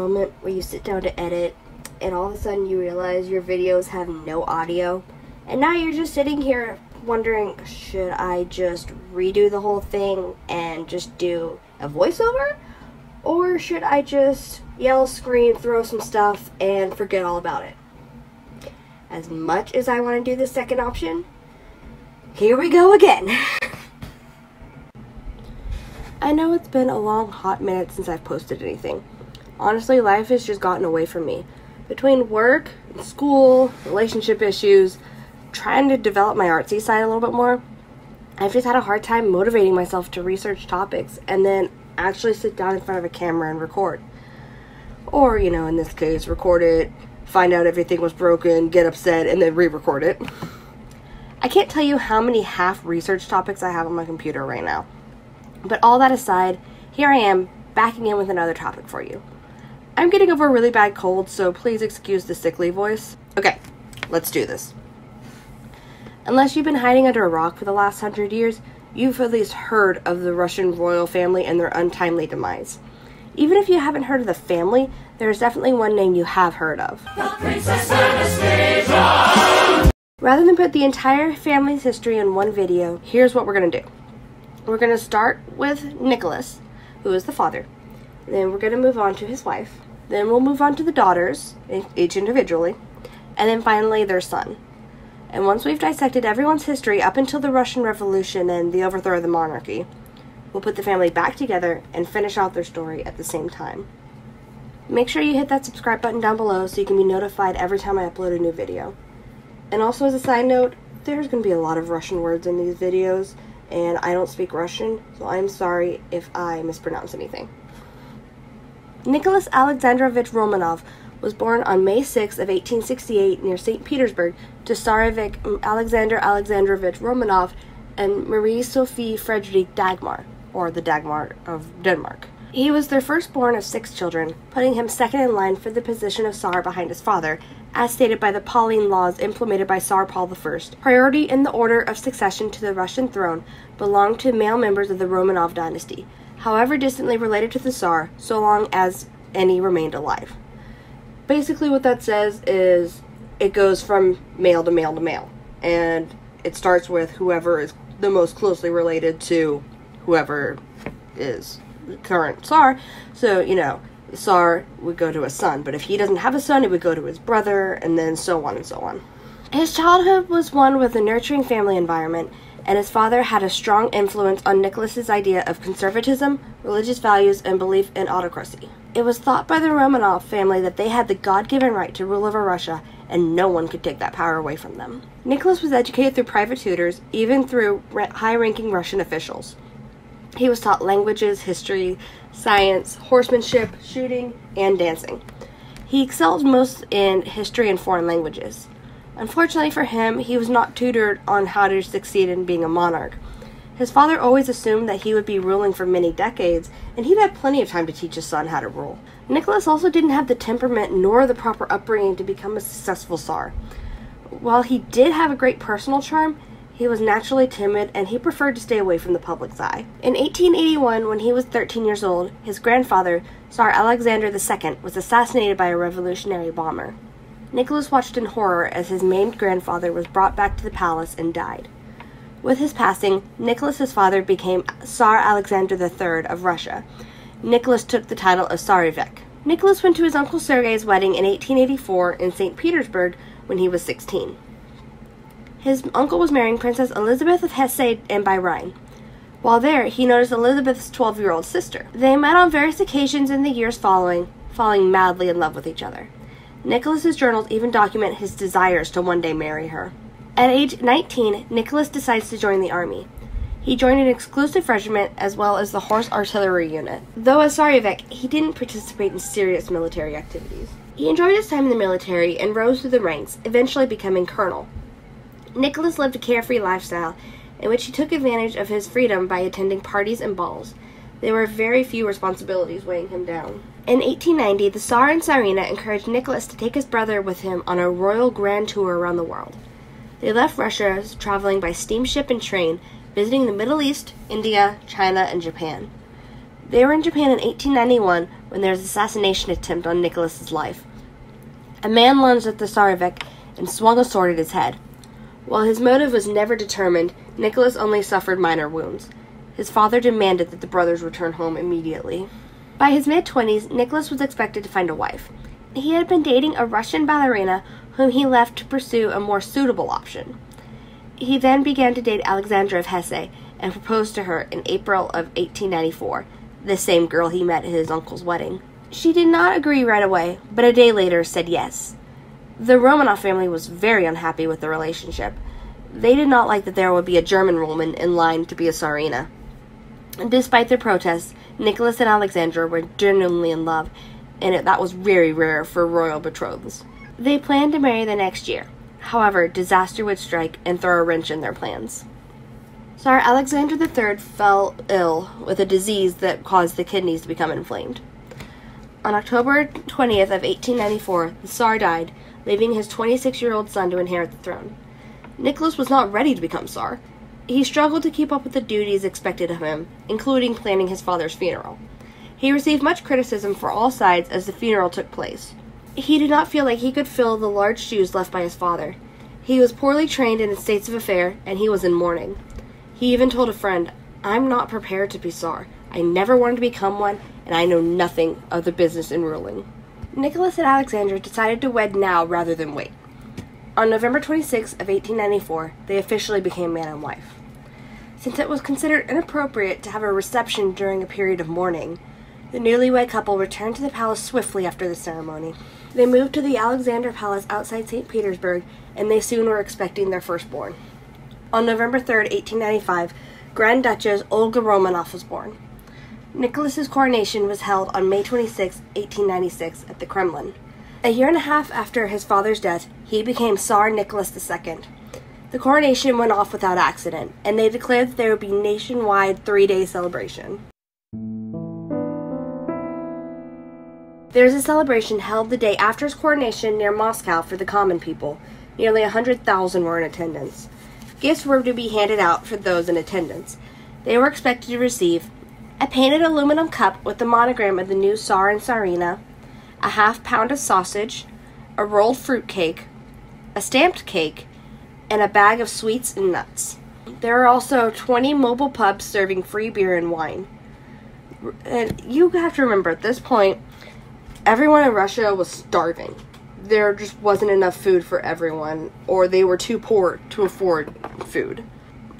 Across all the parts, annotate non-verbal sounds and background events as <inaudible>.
Moment where you sit down to edit and all of a sudden you realize your videos have no audio? And now you're just sitting here wondering should I just redo the whole thing and just do a voiceover? Or should I just yell, scream, throw some stuff, and forget all about it? As much as I want to do the second option, here we go again. <laughs> I know it's been a long hot minute since I've posted anything. Honestly, life has just gotten away from me. Between work, school, relationship issues, trying to develop my artsy side a little bit more, I've just had a hard time motivating myself to research topics and then actually sit down in front of a camera and record. Or, you know, in this case, record it, find out everything was broken, get upset, and then re record it. I can't tell you how many half research topics I have on my computer right now. But all that aside, here I am, backing in with another topic for you. I'm getting over a really bad cold, so please excuse the sickly voice. Okay, let's do this. Unless you've been hiding under a rock for the last hundred years, you've at least heard of the Russian royal family and their untimely demise. Even if you haven't heard of the family, there is definitely one name you have heard of. Rather than put the entire family's history in one video, here's what we're going to do. We're going to start with Nicholas, who is the father. Then we're going to move on to his wife. Then we'll move on to the daughters, each individually. And then finally their son. And once we've dissected everyone's history up until the Russian Revolution and the overthrow of the monarchy, we'll put the family back together and finish out their story at the same time. Make sure you hit that subscribe button down below so you can be notified every time I upload a new video. And also as a side note, there's going to be a lot of Russian words in these videos, and I don't speak Russian, so I'm sorry if I mispronounce anything. Nicholas Alexandrovich Romanov was born on May 6 of 1868 near St. Petersburg to Tsarevich Alexander Alexandrovich Romanov and Marie Sophie Frederick Dagmar, or the Dagmar of Denmark. He was their firstborn of six children, putting him second in line for the position of Tsar behind his father, as stated by the Pauline laws implemented by Tsar Paul I. Priority in the order of succession to the Russian throne belonged to male members of the Romanov dynasty, however distantly related to the Tsar, so long as any remained alive basically what that says is it goes from male to male to male. And it starts with whoever is the most closely related to whoever is the current Tsar. So, you know, Tsar would go to a son, but if he doesn't have a son, it would go to his brother, and then so on and so on. His childhood was one with a nurturing family environment, and his father had a strong influence on Nicholas's idea of conservatism, religious values, and belief in autocracy. It was thought by the Romanov family that they had the God given right to rule over Russia, and no one could take that power away from them. Nicholas was educated through private tutors, even through high ranking Russian officials. He was taught languages, history, science, horsemanship, shooting, and dancing. He excelled most in history and foreign languages. Unfortunately for him, he was not tutored on how to succeed in being a monarch. His father always assumed that he would be ruling for many decades, and he'd had plenty of time to teach his son how to rule. Nicholas also didn't have the temperament nor the proper upbringing to become a successful Tsar. While he did have a great personal charm, he was naturally timid and he preferred to stay away from the public's eye. In 1881, when he was 13 years old, his grandfather, Tsar Alexander II, was assassinated by a revolutionary bomber. Nicholas watched in horror as his maimed grandfather was brought back to the palace and died. With his passing, Nicholas's father became Tsar Alexander III of Russia. Nicholas took the title of Tsarevich. Nicholas went to his uncle Sergei's wedding in 1884 in St. Petersburg when he was 16. His uncle was marrying Princess Elizabeth of Hesse and by Rhine. While there, he noticed Elizabeth's 12 year old sister. They met on various occasions in the years following, falling madly in love with each other. Nicholas's journals even document his desires to one day marry her. At age 19, Nicholas decides to join the army. He joined an exclusive regiment as well as the horse artillery unit. Though as Tsarevich, he didn't participate in serious military activities. He enjoyed his time in the military and rose through the ranks, eventually becoming colonel. Nicholas lived a carefree lifestyle in which he took advantage of his freedom by attending parties and balls. There were very few responsibilities weighing him down. In 1890, the Tsar and Tsarina encouraged Nicholas to take his brother with him on a royal grand tour around the world. They left Russia traveling by steamship and train, visiting the Middle East, India, China, and Japan. They were in Japan in 1891 when there was an assassination attempt on Nicholas's life. A man lunged at the Tsarevich and swung a sword at his head. While his motive was never determined, Nicholas only suffered minor wounds. His father demanded that the brothers return home immediately. By his mid 20s, Nicholas was expected to find a wife. He had been dating a Russian ballerina whom he left to pursue a more suitable option. He then began to date Alexandra of Hesse and proposed to her in April of 1894, the same girl he met at his uncle's wedding. She did not agree right away, but a day later said yes. The Romanov family was very unhappy with the relationship. They did not like that there would be a German woman in line to be a Tsarina. Despite their protests, Nicholas and Alexandra were genuinely in love, and it, that was very rare for royal betrothals. They planned to marry the next year. However, disaster would strike and throw a wrench in their plans. Tsar Alexander III fell ill with a disease that caused the kidneys to become inflamed. On October 20th of 1894, the Tsar died, leaving his 26-year-old son to inherit the throne. Nicholas was not ready to become Tsar. He struggled to keep up with the duties expected of him, including planning his father's funeral. He received much criticism for all sides as the funeral took place. He did not feel like he could fill the large shoes left by his father. He was poorly trained in the states of affair, and he was in mourning. He even told a friend, I'm not prepared to be Tsar. I never wanted to become one, and I know nothing of the business in ruling. Nicholas and Alexandra decided to wed now rather than wait. On November 26 of 1894, they officially became man and wife. Since it was considered inappropriate to have a reception during a period of mourning, the newlywed couple returned to the palace swiftly after the ceremony. They moved to the Alexander Palace outside St. Petersburg, and they soon were expecting their firstborn. On November 3, 1895, Grand Duchess Olga Romanov was born. Nicholas's coronation was held on May 26, 1896, at the Kremlin. A year and a half after his father's death, he became Tsar Nicholas II. The coronation went off without accident, and they declared that there would be nationwide three-day celebration. There is a celebration held the day after his coronation near Moscow for the common people. Nearly a 100,000 were in attendance. Gifts were to be handed out for those in attendance. They were expected to receive a painted aluminum cup with the monogram of the new Tsar and Tsarina, a half pound of sausage, a rolled fruit cake, a stamped cake, and a bag of sweets and nuts. There are also 20 mobile pubs serving free beer and wine. And you have to remember at this point, everyone in Russia was starving there just wasn't enough food for everyone, or they were too poor to afford food.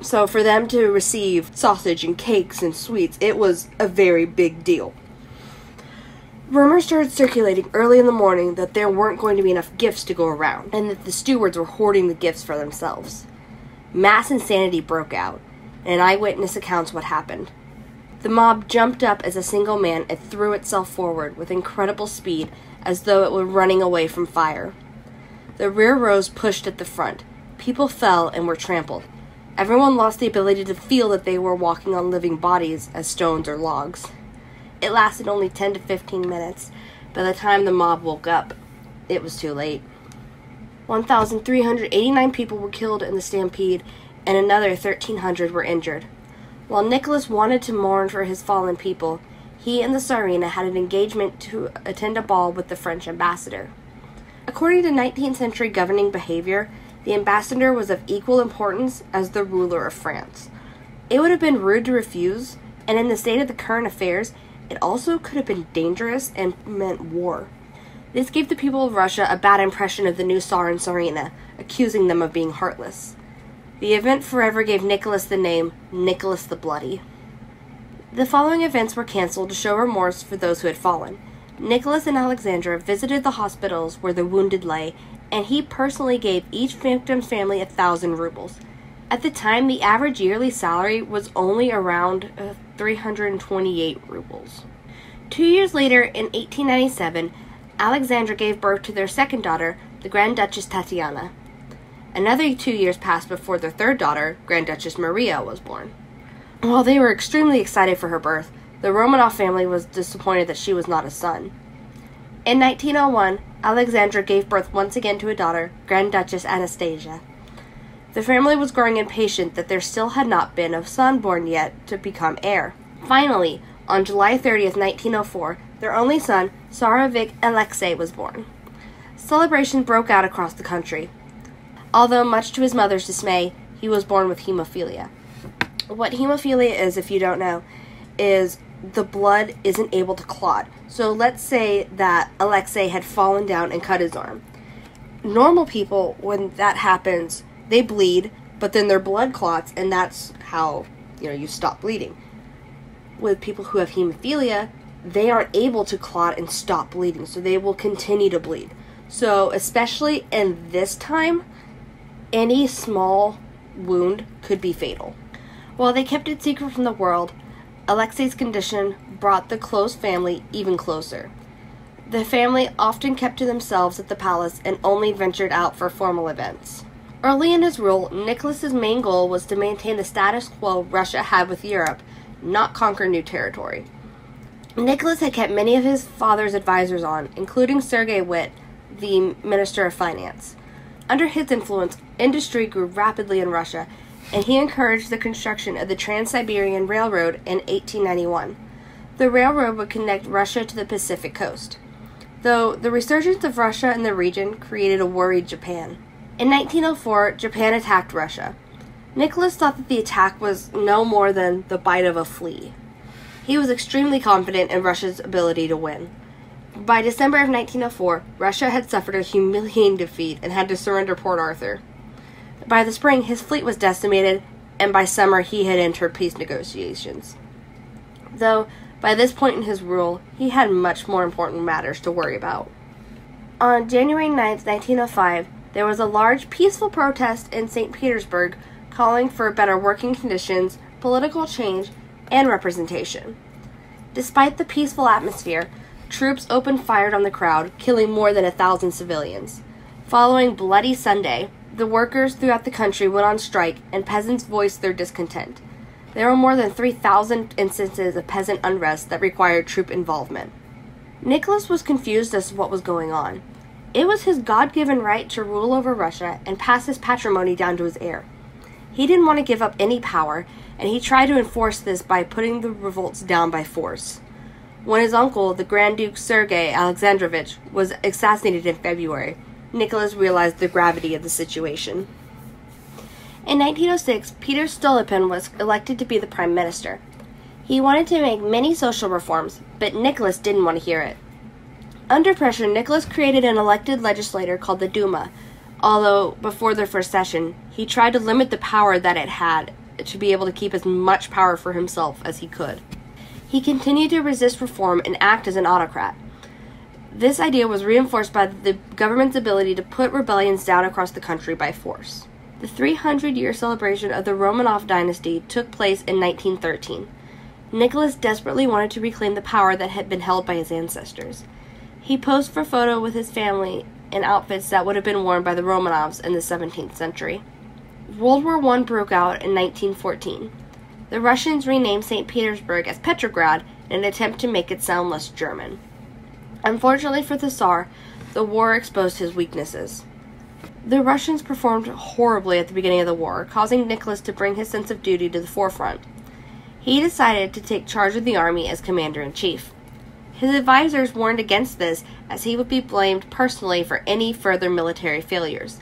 So for them to receive sausage and cakes and sweets, it was a very big deal. Rumors started circulating early in the morning that there weren't going to be enough gifts to go around, and that the stewards were hoarding the gifts for themselves. Mass insanity broke out, and an eyewitness accounts what happened. The mob jumped up as a single man and threw itself forward with incredible speed as though it were running away from fire. The rear rows pushed at the front. People fell and were trampled. Everyone lost the ability to feel that they were walking on living bodies as stones or logs. It lasted only 10 to 15 minutes. By the time the mob woke up, it was too late. 1,389 people were killed in the stampede, and another 1,300 were injured. While Nicholas wanted to mourn for his fallen people, he and the Tsarina had an engagement to attend a ball with the French ambassador. According to 19th century governing behavior, the ambassador was of equal importance as the ruler of France. It would have been rude to refuse, and in the state of the current affairs, it also could have been dangerous and meant war. This gave the people of Russia a bad impression of the new Tsar and Tsarina, accusing them of being heartless. The event forever gave Nicholas the name Nicholas the Bloody. The following events were canceled to show remorse for those who had fallen. Nicholas and Alexandra visited the hospitals where the wounded lay, and he personally gave each victim's family a thousand rubles. At the time, the average yearly salary was only around uh, 328 rubles. Two years later, in 1897, Alexandra gave birth to their second daughter, the Grand Duchess Tatiana. Another two years passed before their third daughter, Grand Duchess Maria, was born. While they were extremely excited for her birth, the Romanov family was disappointed that she was not a son. In 1901, Alexandra gave birth once again to a daughter, Grand Duchess Anastasia. The family was growing impatient that there still had not been a son born yet to become heir. Finally, on July 30th, 1904, their only son, Tsarevich Alexei, was born. Celebration broke out across the country. Although, much to his mother's dismay, he was born with hemophilia. What hemophilia is, if you don't know, is the blood isn't able to clot. So let's say that Alexei had fallen down and cut his arm. Normal people, when that happens, they bleed, but then their blood clots, and that's how you know you stop bleeding. With people who have hemophilia, they aren't able to clot and stop bleeding, so they will continue to bleed. So, especially in this time, any small wound could be fatal. While they kept it secret from the world, Alexei's condition brought the close family even closer. The family often kept to themselves at the palace and only ventured out for formal events. Early in his rule, Nicholas's main goal was to maintain the status quo Russia had with Europe, not conquer new territory. Nicholas had kept many of his father's advisors on, including Sergei Witte, the Minister of Finance. Under his influence, industry grew rapidly in Russia, and he encouraged the construction of the Trans Siberian Railroad in 1891. The railroad would connect Russia to the Pacific coast. Though the resurgence of Russia in the region created a worried Japan. In 1904, Japan attacked Russia. Nicholas thought that the attack was no more than the bite of a flea. He was extremely confident in Russia's ability to win. By December of 1904, Russia had suffered a humiliating defeat and had to surrender Port Arthur. By the spring, his fleet was decimated, and by summer, he had entered peace negotiations. Though, by this point in his rule, he had much more important matters to worry about. On January 9, 1905, there was a large peaceful protest in St. Petersburg calling for better working conditions, political change, and representation. Despite the peaceful atmosphere, troops opened fire on the crowd, killing more than a thousand civilians. Following Bloody Sunday, the workers throughout the country went on strike and peasants voiced their discontent. There were more than 3,000 instances of peasant unrest that required troop involvement. Nicholas was confused as to what was going on. It was his God given right to rule over Russia and pass his patrimony down to his heir. He didn't want to give up any power, and he tried to enforce this by putting the revolts down by force. When his uncle, the Grand Duke Sergei Alexandrovich, was assassinated in February, Nicholas realized the gravity of the situation. In 1906, Peter Stolypin was elected to be the prime minister. He wanted to make many social reforms, but Nicholas didn't want to hear it. Under pressure, Nicholas created an elected legislature called the Duma, although before their first session, he tried to limit the power that it had to be able to keep as much power for himself as he could. He continued to resist reform and act as an autocrat. This idea was reinforced by the government's ability to put rebellions down across the country by force. The 300 year celebration of the Romanov dynasty took place in 1913. Nicholas desperately wanted to reclaim the power that had been held by his ancestors. He posed for a photo with his family in outfits that would have been worn by the Romanovs in the 17th century. World War I broke out in 1914. The Russians renamed St. Petersburg as Petrograd in an attempt to make it sound less German. Unfortunately for the Tsar, the war exposed his weaknesses. The Russians performed horribly at the beginning of the war, causing Nicholas to bring his sense of duty to the forefront. He decided to take charge of the army as commander in chief. His advisers warned against this as he would be blamed personally for any further military failures.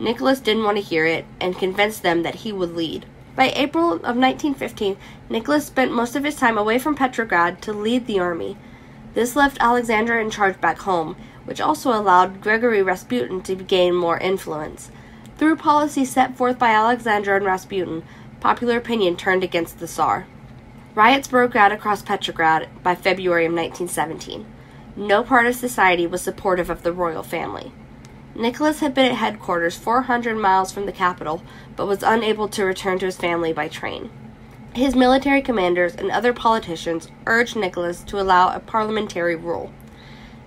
Nicholas didn't want to hear it and convinced them that he would lead. By April of 1915, Nicholas spent most of his time away from Petrograd to lead the army. This left Alexandra in charge back home, which also allowed Gregory Rasputin to gain more influence. Through policies set forth by Alexandra and Rasputin, popular opinion turned against the Tsar. Riots broke out across Petrograd by February of 1917. No part of society was supportive of the royal family. Nicholas had been at headquarters 400 miles from the capital, but was unable to return to his family by train. His military commanders and other politicians urged Nicholas to allow a parliamentary rule.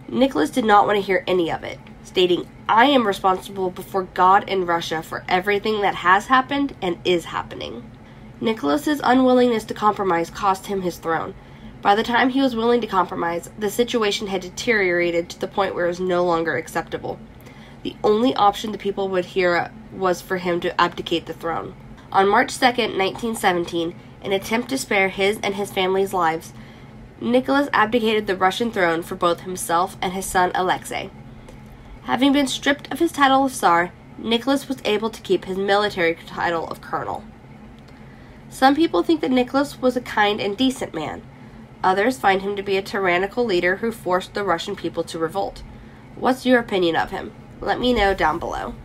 Nicholas did not want to hear any of it, stating, I am responsible before God and Russia for everything that has happened and is happening. Nicholas's unwillingness to compromise cost him his throne. By the time he was willing to compromise, the situation had deteriorated to the point where it was no longer acceptable. The only option the people would hear was for him to abdicate the throne. On March 2, 1917, in an attempt to spare his and his family's lives, Nicholas abdicated the Russian throne for both himself and his son Alexei. Having been stripped of his title of Tsar, Nicholas was able to keep his military title of Colonel. Some people think that Nicholas was a kind and decent man. Others find him to be a tyrannical leader who forced the Russian people to revolt. What's your opinion of him? Let me know down below.